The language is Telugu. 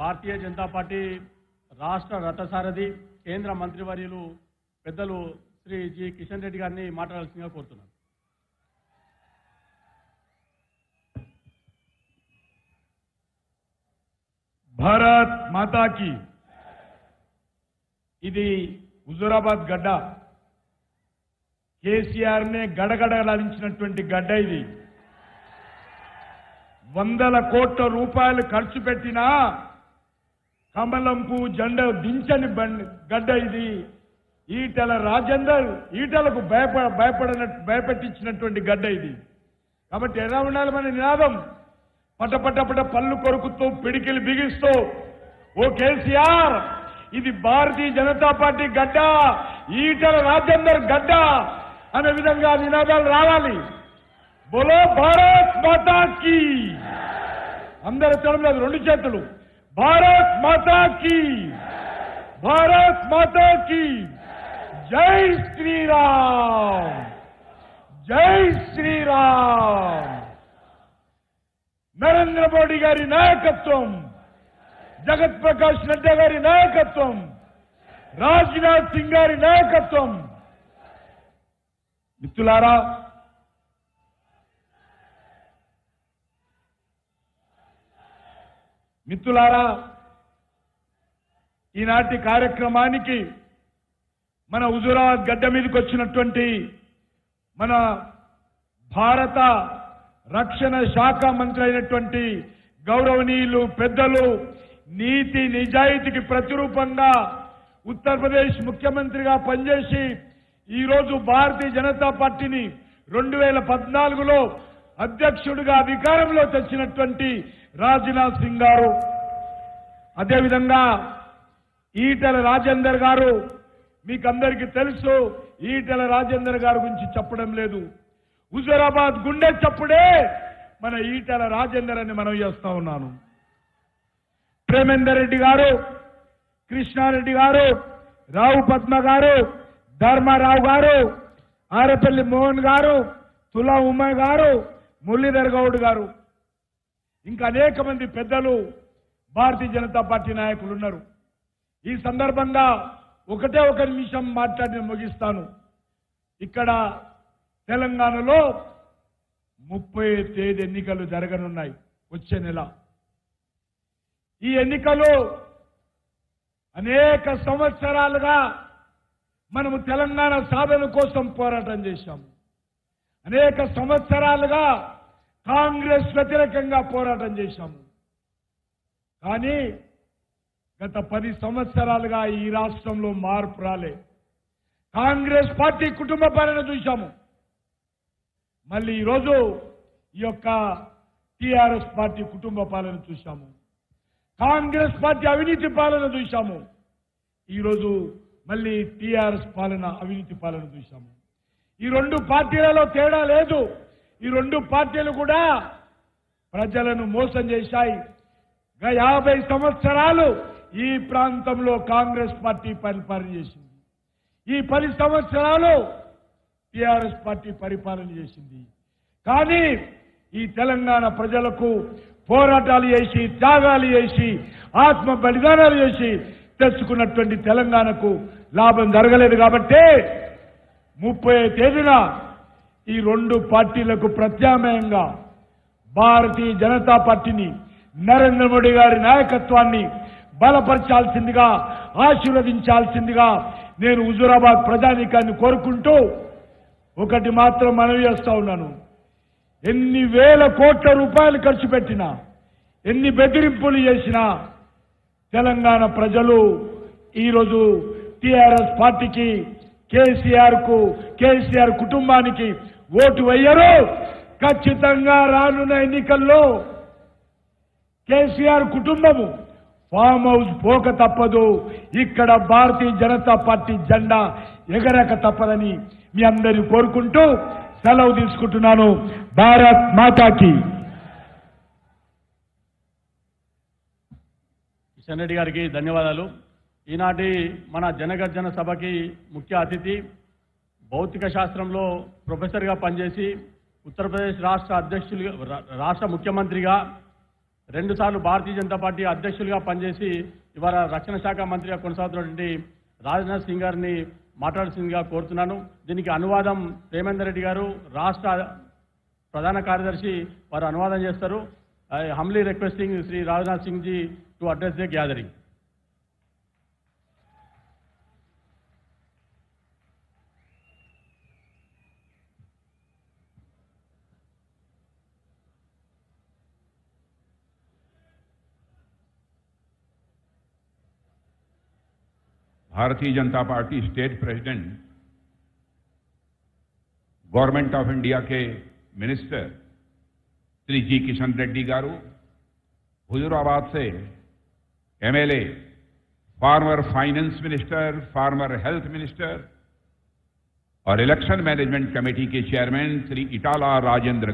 భారతీయ జనతా పార్టీ రాష్ట్ర రథసారథి కేంద్ర మంత్రివర్యులు పెద్దలు శ్రీ జి కిషన్ రెడ్డి గారిని మాట్లాడాల్సిందిగా కోరుతున్నాను. భారత్ మాతాకి. ఇది హుజూరాబాద్ గడ్డ. కేసీఆర్నే గడగడలాడించినటువంటి గడ్డ ఇది. వందల కోట్ల రూపాయలు ఖర్చు పెట్టినా కమలంపు జెండా దించని బండి గడ్డ ఇది. ఈటల రాజేందర్ ఈటలకు భయపడ భయపడిన భయపెట్టించినటువంటి గడ్డ ఇది. కాబట్టి ఎలా ఉండాలి మన నినాదం? పట పట పట పళ్ళు కొరుకుతూ పిడికిలు బిగిస్తూ ఓ కేసీఆర్ ఇది భారతీయ జనతా పార్టీ గడ్డ ఈటల రాజేందర్ గడ్డ అనే విధంగా నినాదాలు రావాలి. బోలో భారత్ మాతా అందరి అందరూ తెలంగాణ రెండు చేతులు. భారత్ మాతా కీ భారత్ మాతా కీ జై శ్రీరామ్ జై శ్రీరామ్ నరేంద్ర మోడీ గారి నాయకత్వం జగత్ ప్రకాష్ నడ్డా గారి నాయకత్వం రాజ్నాథ్ సింగ్ గారి నాయకత్వం మిత్రులారా మిత్రులారా ఈనాటి కార్యక్రమానికి మన హుజురాబాద్ గడ్డ మీదకి వచ్చినటువంటి మన భారత రక్షణ శాఖ మంత్రి అయినటువంటి గౌరవనీయులు పెద్దలు నీతి నిజాయితీకి ప్రతిరూపంగా ఉత్తరప్రదేశ్ ముఖ్యమంత్రిగా పనిచేసి ఈరోజు భారతీయ జనతా పార్టీని రెండు వేల పద్నాలుగులో అధ్యక్షుడిగా అధికారంలో తెచ్చినటువంటి రాజ్నాథ్ సింగ్ గారు అదేవిధంగా ఈటల రాజేందర్ గారు మీకు అందరికీ తెలుసు ఈటల రాజేందర్ గారి గురించి చెప్పడం లేదు. హుజరాబాద్ గుండె చప్పుడే మన ఈటల రాజేందర్ అని మనం చేస్తా ఉన్నాను. ప్రేమేందర్ రెడ్డి గారు కృష్ణారెడ్డి గారు రావు పద్మ గారు ధర్మారావు గారు ఆరపల్లి మోహన్ గారు తులా ఉమ్మ గారు మురళీధర్ గౌడ్ గారు. ఇంకా అనేక మంది పెద్దలు భారతీయ జనతా పార్టీ నాయకులు ఉన్నారు. ఈ సందర్భంగా ఒకటే ఒక నిమిషం మాట్లాడి ముగిస్తాను. ఇక్కడ తెలంగాణలో ముప్పై తేదీ ఎన్నికలు జరగనున్నాయి వచ్చే నెల. ఈ ఎన్నికలు అనేక సంవత్సరాలుగా మనము తెలంగాణ సాధన కోసం పోరాటం చేశాము. అనేక సంవత్సరాలుగా కాంగ్రెస్ వ్యతిరేకంగా పోరాటం చేశాము కానీ గత పది సంవత్సరాలుగా ఈ రాష్ట్రంలో మార్పు రాలే. కాంగ్రెస్ పార్టీ కుటుంబ పాలన చూశాము. మళ్ళీ ఈరోజు ఈ యొక్క టిఆర్ఎస్ పార్టీ కుటుంబ పాలన చూశాము. కాంగ్రెస్ పార్టీ అవినీతి పాలన చూశాము. ఈరోజు మళ్ళీ టిఆర్ఎస్ పాలన అవినీతి పాలన చూశాము. ఈ రెండు పార్టీలలో తేడా లేదు. ఈ రెండు పార్టీలు కూడా ప్రజలను మోసం చేశాయి. యాభై సంవత్సరాలు ఈ ప్రాంతంలో కాంగ్రెస్ పార్టీ పరిపాలన చేసింది ఈ పది సంవత్సరాలు టిఆర్ఎస్ పార్టీ పరిపాలన చేసింది. కానీ ఈ తెలంగాణ ప్రజలకు పోరాటాలు చేసి త్యాగాలు చేసి ఆత్మ బలిదానాలు చేసి తెచ్చుకున్నటువంటి తెలంగాణకు లాభం జరగలేదు కాబట్టి ముప్పై తేదీన ఈ రెండు పార్టీలకు ప్రత్యామ్నాయంగా భారతీయ జనతా పార్టీని నరేంద్ర మోడీ గారి నాయకత్వాన్ని బలపరచాల్సిందిగా ఆశీర్వదించాల్సిందిగా నేను హుజూరాబాద్ ప్రజానీకాన్ని కోరుకుంటూ ఒకటి మాత్రం మనవి చేస్తా ఉన్నాను. ఎన్ని వేల కోట్ల రూపాయలు ఖర్చు పెట్టినా ఎన్ని బెదిరింపులు చేసినా తెలంగాణ ప్రజలు ఈరోజు టిఆర్ఎస్ పార్టీకి కేసీఆర్కు కేసీఆర్ కుటుంబానికి ఓటు వేయరు. ఖచ్చితంగా రానున్న ఎన్నికల్లో కేసీఆర్ కుటుంబము ఫామ్ హౌస్ పోక తప్పదు. ఇక్కడ భారతీయ జనతా పార్టీ జెండా ఎగరక తప్పదని మీ అందరిని కోరుకుంటూ సెలవు తీసుకుంటున్నాను. భారత్ మాతాకి. కిషన్ రెడ్డి గారికి ధన్యవాదాలు. ఈనాటి మన జనగర్జన సభకి ముఖ్య అతిథి భౌతిక శాస్త్రంలో ప్రొఫెసర్గా పనిచేసి ఉత్తరప్రదేశ్ రాష్ట్ర అధ్యక్షులుగా రాష్ట్ర ముఖ్యమంత్రిగా రెండుసార్లు భారతీయ జనతా పార్టీ అధ్యక్షులుగా పనిచేసి ఇవాళ రక్షణ శాఖ మంత్రిగా కొనసాగుతున్నటువంటి రాజ్నాథ్ సింగ్ గారిని మాట్లాడుతుందిగా కోరుతున్నాను. దీనికి అనువాదం ప్రేమేందర్ రెడ్డి గారు రాష్ట్ర ప్రధాన కార్యదర్శి వారు అనువాదం చేస్తారు. Humbly requesting Shri Rajnath Singh ji to address the gathering Bharatiya Janata Party state president, government of India के मिनिस्टर, श्री जी किशन रेड्डी गारू, हुजूराबाद से MLA, former finance minister, former health minister और इलेक्शन मैनेजमेंट कमेटी के चेयरमैन श्री इटाला राजेंद्र